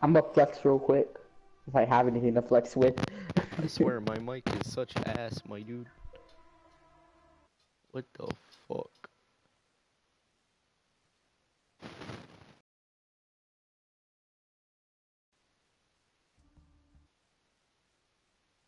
I'm gonna flex real quick. If I have anything to flex with. I swear my mic is such ass, my dude. What the fuck?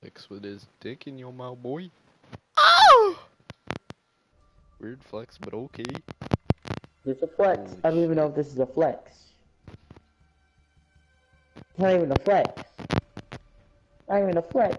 Flex with his dick in your mouth, boy. Oh! Weird flex, but okay. It's a flex. Holy I don't even know if this is a flex. It's not even a flex. Not even a flex.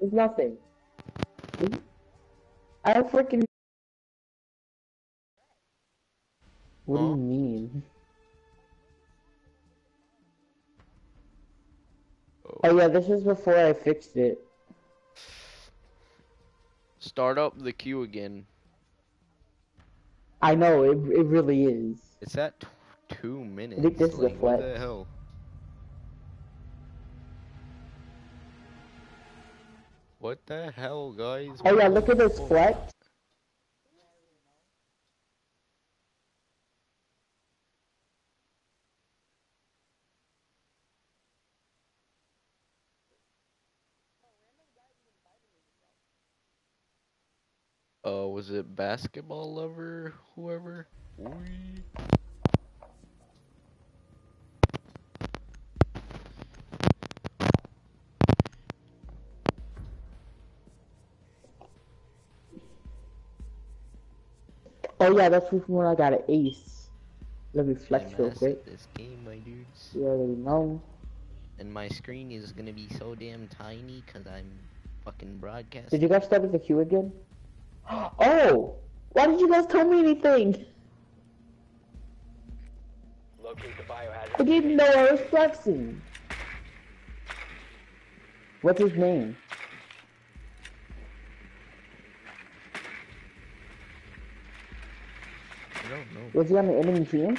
It's nothing. I don't freaking. What do you mean? Oh. oh yeah, this is before I fixed it. Start up the queue again. I know it. It really is. It's at two minutes. this is a like, what flex. the hell? What the hell, guys? Oh yeah, look at this flex. Uh, was it basketball lover? Whoever? Wee. Oh yeah, that's when I got an ace. Let me I flex real quick. this game, my dudes. You already know. And my screen is gonna be so damn tiny because I'm fucking broadcasting. Did you guys start with the queue again? Oh! Why did you guys tell me anything? Locate the biohazard. I didn't know I was flexing. What's his name? Don't know. Was he on the enemy team?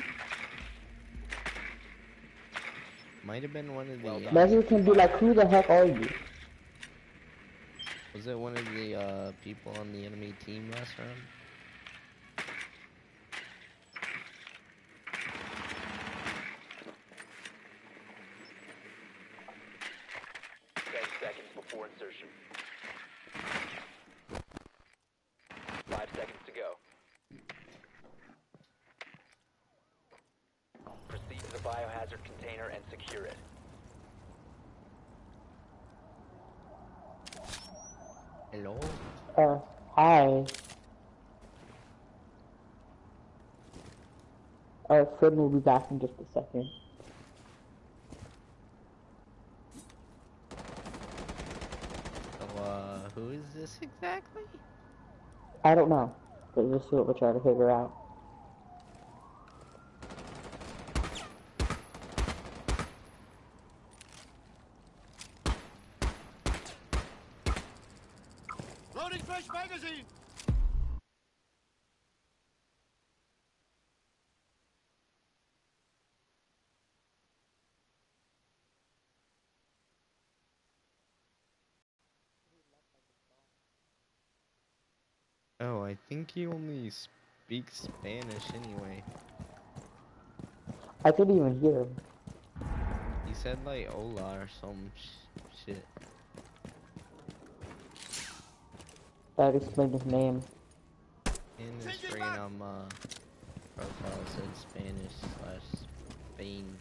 Might have been one of the. Well uh. Messi can be like, who the heck are you? was it one of the uh, people on the enemy team last round? Ten seconds before insertion. Five seconds to go. Proceed to the biohazard container and secure it. Hello. Oh, hi. Alright, Fred will be back in just a second. So, uh, who is this exactly? I don't know. But this is what we're trying to figure out. Loading fresh magazine! Oh, I think he only speaks Spanish anyway. I couldn't even hear him. He said like hola or some sh- shit. That explained his name. In his Take it screen back! on uh, my profile said Spanish slash Spain.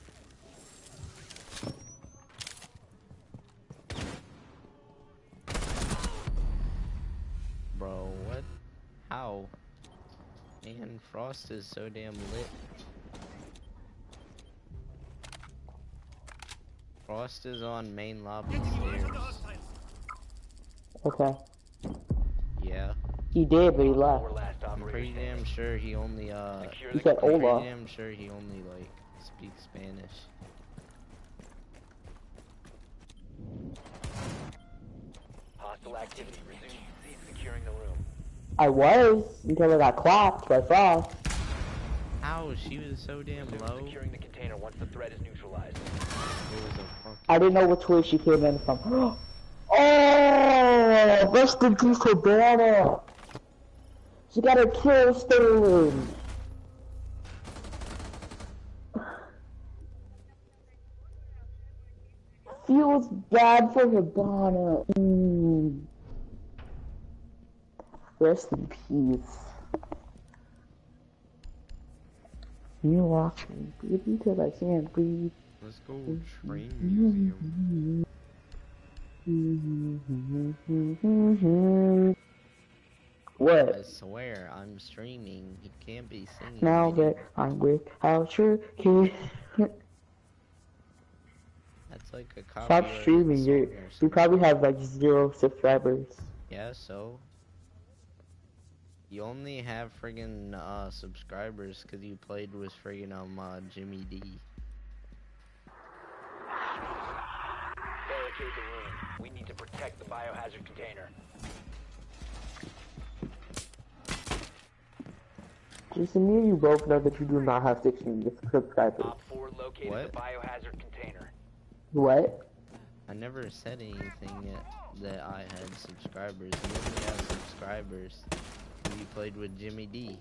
Bro, what? How? Man, Frost is so damn lit. Frost is on main lobby stairs. from the hostiles! Okay. Yeah, He did, but he left. I'm pretty damn sure he only uh. He the said I'm container. Ola. pretty damn sure he only like speaks Spanish. Hostile activity. Resume securing the room. I was until I got clapped by Frost. How? She was so damn low. securing the container once the threat is neutralized. It was a. I didn't know which way she came in from. oh, rest in peace, Hibana. She got her kill stolen. feels bad for Hibana. Mm. Rest in peace. You walk me, baby, till I can't breathe. Let's go train museum. What? I swear, I'm streaming. He can't be singing. Now that I'm without your kiss. That's like a Stop streaming. You you probably have like zero subscribers. Yeah, so. You only have friggin' uh, subscribers because you played with friggin' um, uh, Jimmy D. Barricade the room. We need to protect the biohazard container. Jason, me and you both know that you do not have 16 subscribers. Op 4 located What? the biohazard container. What? I never said anything yet that I had subscribers. You only have subscribers 'cause you played with Jimmy D.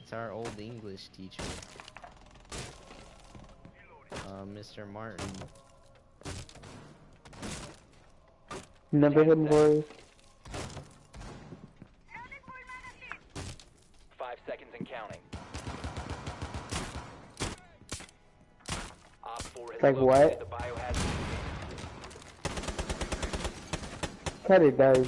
It's our old English teacher. Uh, Mr. Martin. Never hidden boys. Five seconds and counting. Like what? Caddy does.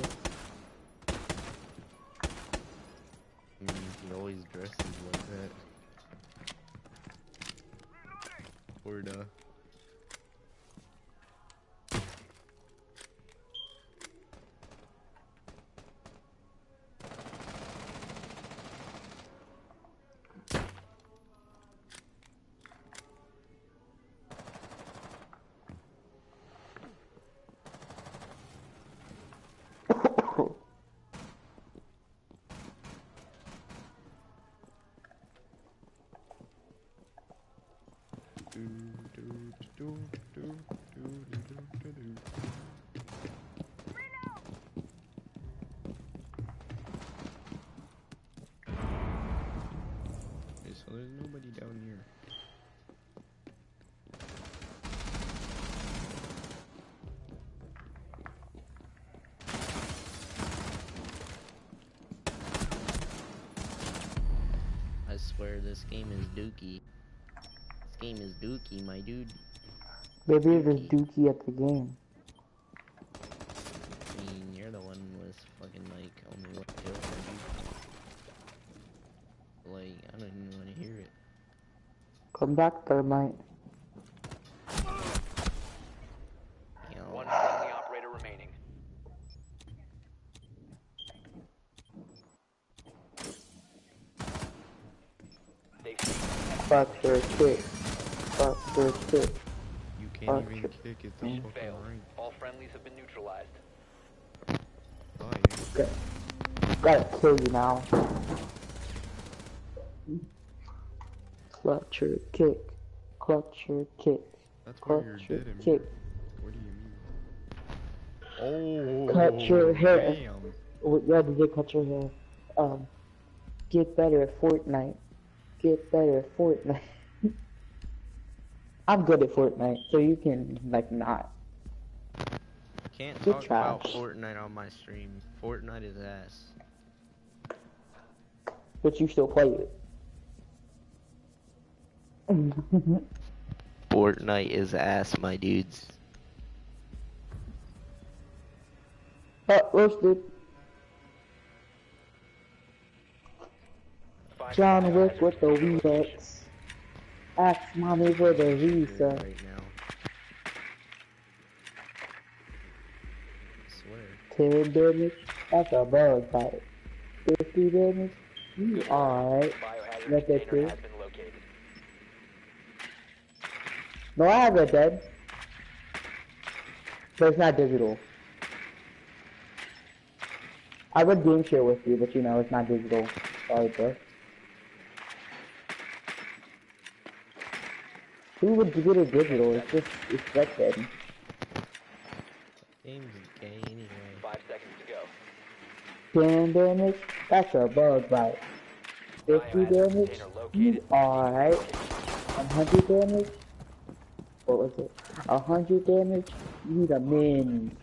So there's nobody down here. I swear this game is dookie. This game is dookie, my dude. Maybe there's Dookie at the game. I mean, you're the one with fucking like only one kill for you. Like, I don't even want to hear it. Come back, Thermite. You One friendly operator remaining. They've seen Fuck your kick. Fuck your kick. You Fuck can't even you. kick it the mission fucking failed. rank. All friendlies have been neutralized. Bye. Gotta kill you now. Clutch your kick. Clutch your kick. That's why Clutch you're your dead, Amir. kick. What do you mean? Oh, Cut your hair. Damn. Oh, Yeah, did you cut your hair? Um, get better at Fortnite. Get better at Fortnite. I'm good at Fortnite, so you can like not. I can't You're talk about. Fortnite on my stream. Fortnite is ass. But you still play it. Fortnite is ass, my dudes. oh, roasted. Find John the Wick with the container location. Weedex. Ask mommy for the visa. Right now. I swear. 10 damage, that's a bug bite. 50 damage, you alright. Let that through. has been located. No, I have Red Dead. But it's not digital. I would game share with you, but you know, it's not digital. Sorry, bro. Who would get it digital? It's just, it's Red Game's gay anyway. Five seconds to go. 10 damage, that's a bug bite. 50 Biohazard damage, container you located. alright. 100 damage, what was it? A hundred damage, you need a min.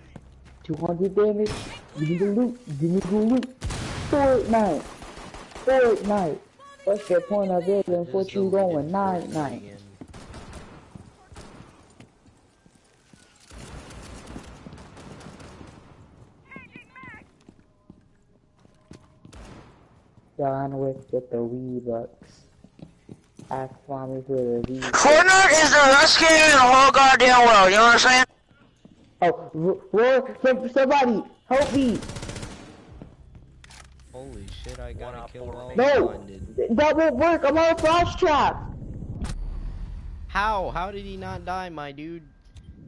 Two hundred damage, you need a loot. You need a loot. Fortnite. Fortnite. What's the point of it and what Just you deleted going night Fortnite night? John Wick with the V-Bucks. Ask mommy for the Wii. Fortnite is the best game in the whole goddamn world, you know what I'm saying? Oh, ro- some- Somebody help me! Holy shit, I got a op kill four while. No, blinded. that won't work. I'm on a flash trap. How? How did he not die, my dude?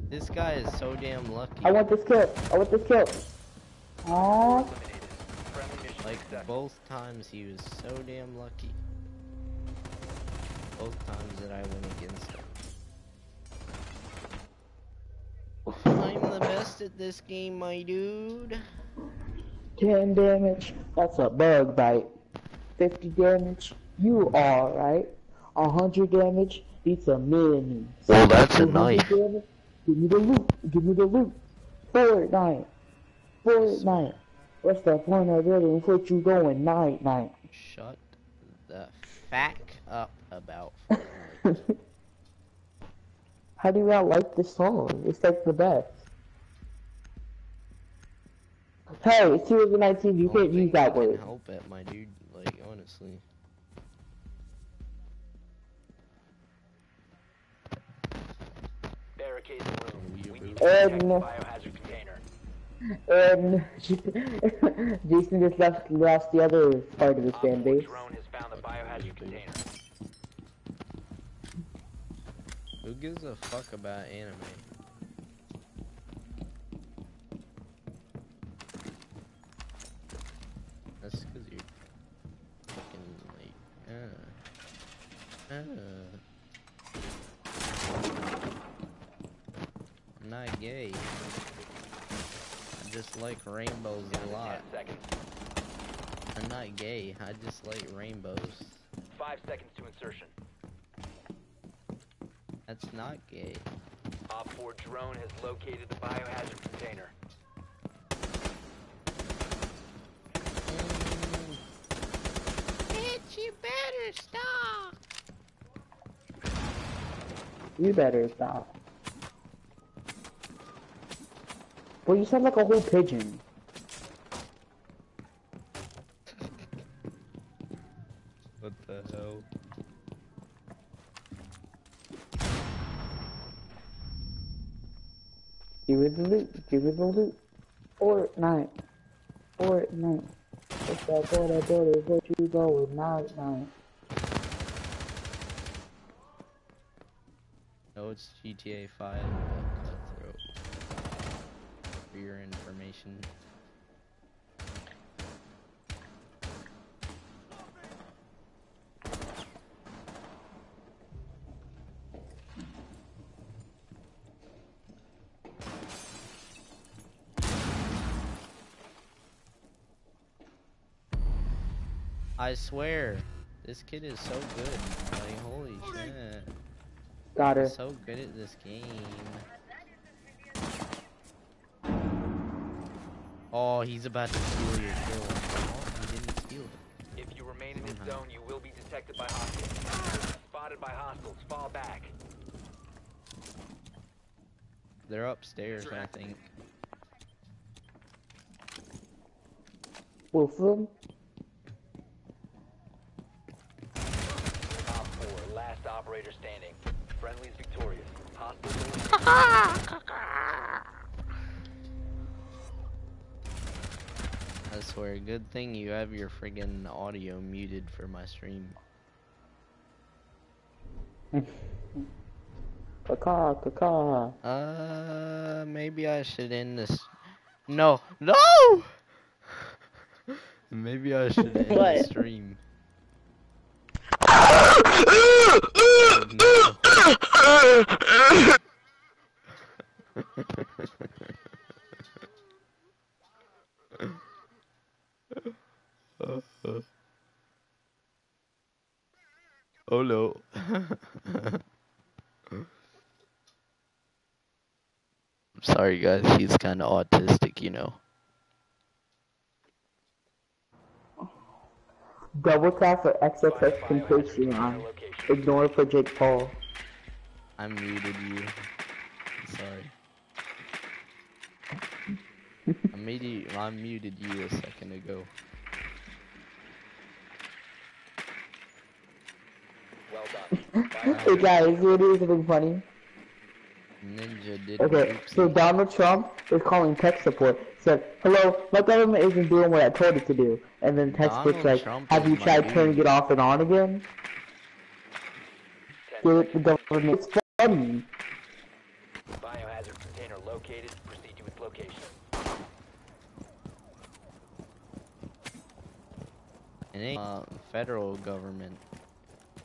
This guy is so damn lucky. I want this kill. I want this kill. Aww. Eliminated. Friendly mission Like successful. both times he was so damn lucky. Both times that I went against him. I'm the best at this game, my dude. 10 damage. That's a bug bite. 50 damage. You are right. 100 damage. Beats a mini. Well, that's a knife. damage, Give me the loot. Give me the loot. Fortnite. Fortnite. What's the point of it and what you going night night? Shut the fuck up about How do y'all like this song? It's like the best. Hey, it's 2019, you Don't can't use think that I can word. help it, my dude. Like honestly. Barricade the room. We need to protect biohazard container. And Jason just left, lost the other part of his Op fan base. drone has found the biohazard container. Who gives a fuck about anime? That's because you're fucking like, uh, uh. I'm not gay. I just like rainbows a lot. I'm not gay. I just like rainbows. Five seconds to insertion. That's not gay. Op 4 drone has located the biohazard container. Bitch, you better stop. You better stop. Well, you sound like a whole pigeon. What the hell? Give it the loot. Give it the loot. Fortnite. Fortnite. What's that boy, that boy, is what you going night night. No, it's GTA 5 uh, Cutthroat. For your information. I swear, this kid is so good. Like, holy shit. Got her. He's so good at this game. Oh, he's about to steal your kill. Oh, he didn't steal it. If you remain in this Somehow. zone, you will be detected by hostiles. Spotted by hostiles. Fall back. They're upstairs, I think. Wolf them. Op 4, last operator standing. Friendly's victorious. Hostiles I swear, good thing you have your friggin' audio muted for my stream. Caca, caca. Uh, maybe I should end this. No, no! maybe I should end the stream. oh no. I'm sorry guys, he's kind of autistic, you know. Double tap for XXX Biohazard container Patreon. location. Ignore for Jake Paul. I muted you. Sorry. I made you. I muted you a second ago. Well done. hey Biohazard guys, what is something funny? Ninja did. Okay, so Donald Trump is calling tech support. Said, "Hello, my government isn't doing what I told it to do." And then tech support's like, Trump "Have you tried dude." turning it off and on again?" 10 Give it seconds. the government. It's funny. Biohazard container located. Proceed to its location. It ain't uh, federal government.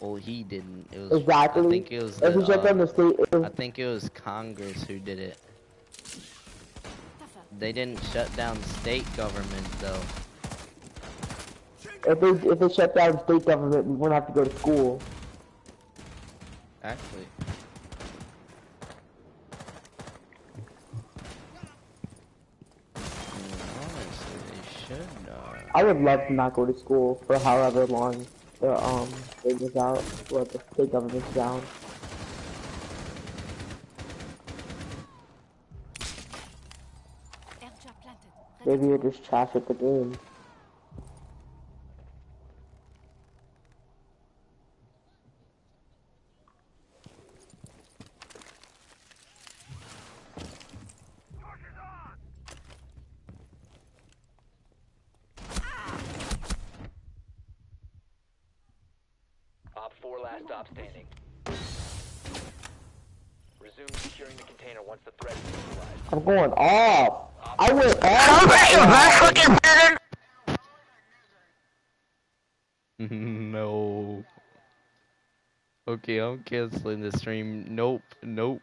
Well, he didn't. It was. I think it was. The, you shut down uh, the state, if, I think it was Congress who did it. They didn't shut down state government though. if they if they shut down state government, we won't have to go to school. Actually. I would love to not go to school for however long the um thing is out, or the state government's down. Maybe you're just trash at the game. Op 4 last stop standing. Resume securing the container once the threat is neutralized. I'm going off. I went Come back, you back off. fucking bastard! no. Okay, I'm canceling the stream. Nope, nope.